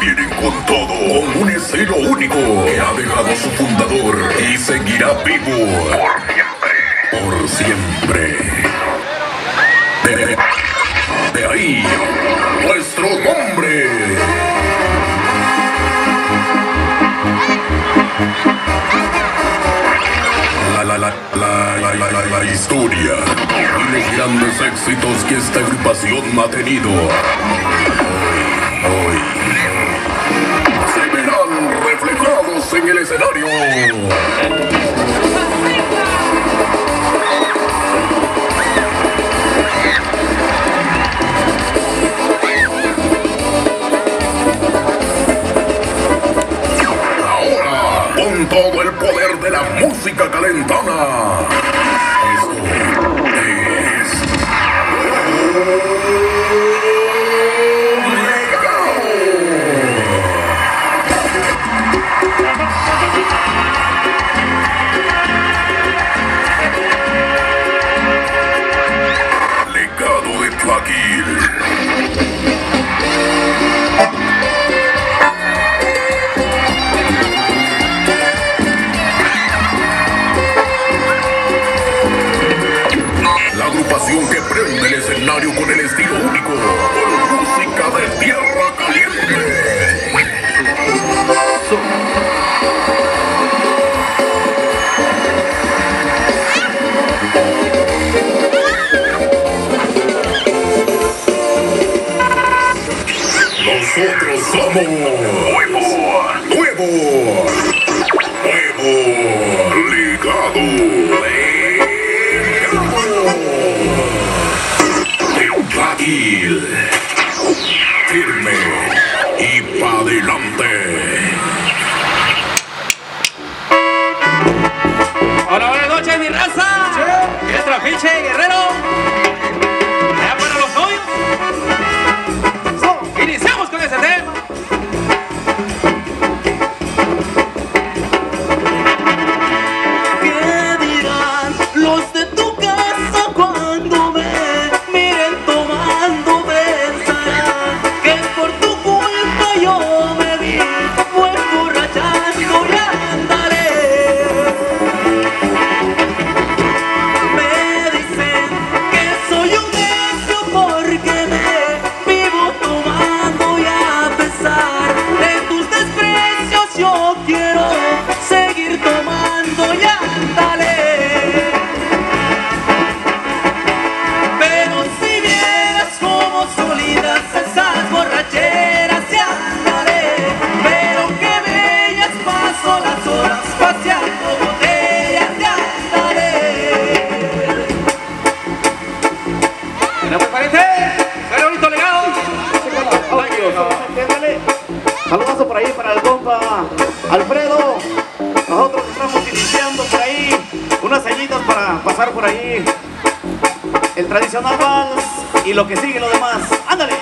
vienen con todo, con un estilo único que ha dejado su fundador y seguirá vivo por siempre. Por siempre. De, ahí, nuestro nombre. La, la, la, la, la, la, la historia y los grandes éxitos que esta agrupación ha tenido. Hoy, hoy en el escenario. Ahora, con todo el poder de la música calentona. Esto es. Nosotros somos nuevo, nuevo, nuevo, ligado, legado. Tlaquil. Firme y pa' adelante. Hola, buenas noches, mi raza. ¿Qué es trapiche, guerrero? Alfredo. Nosotros estamos iniciando por ahí unas sellitas para pasar por ahí el tradicional vals y lo que sigue lo demás. ¡Ándale!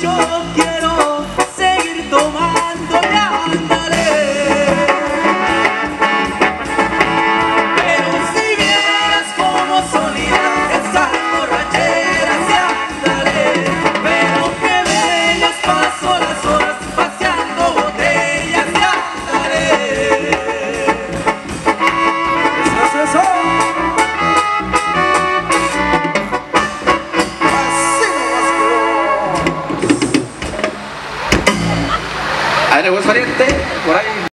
show. A ver, buen pariente. Por ahí.